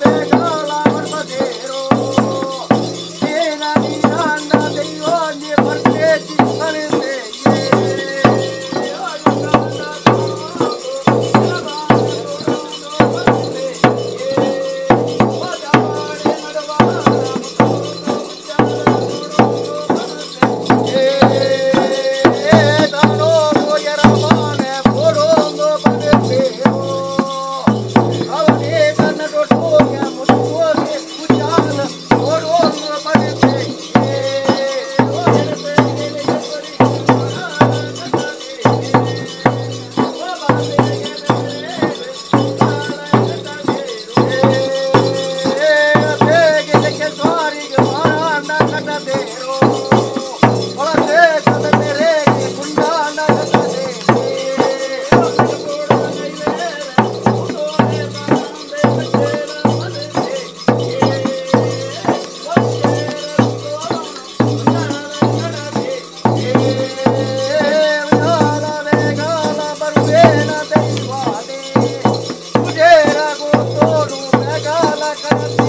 deixa गाना बटे